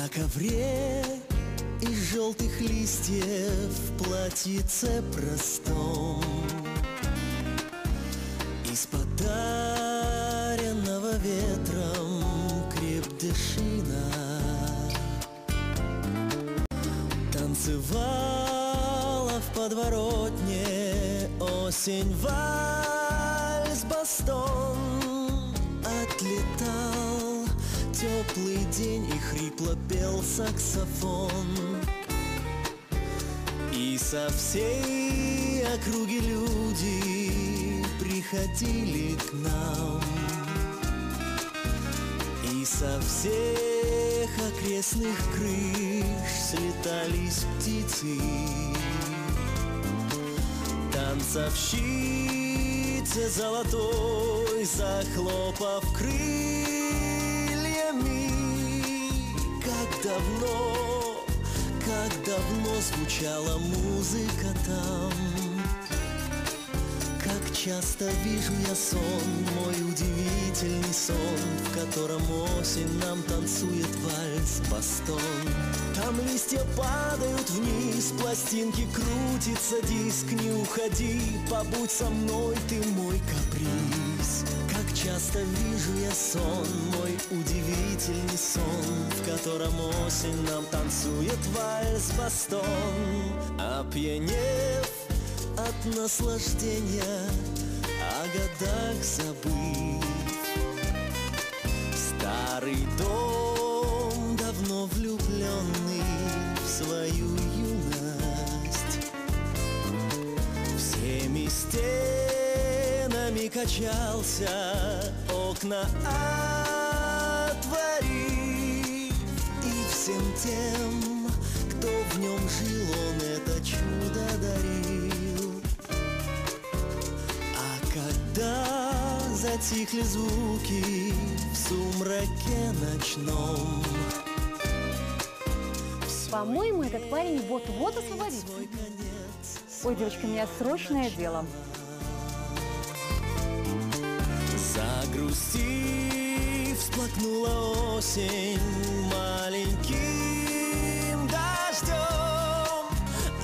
На ковре из желтых листьев платьице простом. Из подаренного ветром крепдышина Танцевала в подворотне осень вальс хрипло пел саксофон И со всей округи люди приходили к нам. И со всех окрестных крыш слетались птицы. Танцовщице золотой, захлопав крыльями давно, как давно звучала музыка там. Как часто вижу я сон, мой удивительный сон В котором осень нам танцует вальс бастон Там листья падают вниз, пластинки крутится диск Не уходи, побудь со мной, ты мой каприз часто вижу я сон, мой удивительный сон В котором осень нам танцует вальс бастон. Опьянев от наслаждения О годах забыв Старый дом, стенами качался, окна отворив И всем тем, кто в нем жил, он это чудо дарил А когда затихли звуки в сумраке ночном По-моему, этот парень вот-вот освободится. Ой, девочка, у меня срочное дело. Загрустив, всплакнула осень маленьким дождем.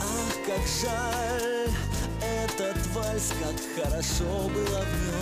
Ах, как жаль этот вальс, как хорошо было в нем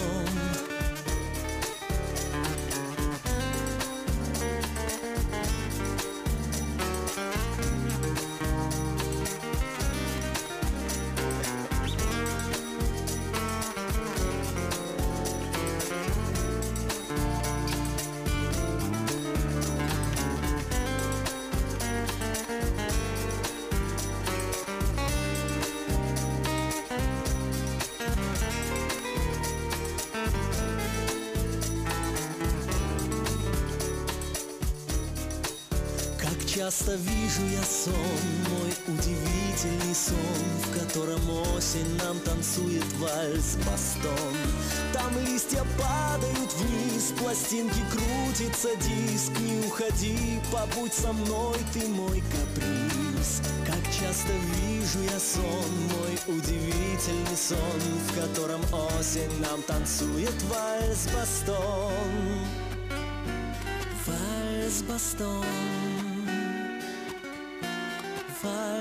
часто вижу я сон, мой удивительный сон В котором осень нам танцует вальс бастон Там листья падают вниз, пластинки крутится диск Не уходи, побудь со мной, ты мой каприз Как часто вижу я сон, мой удивительный сон В котором осень нам танцует вальс бастон Вальс бастон Вальс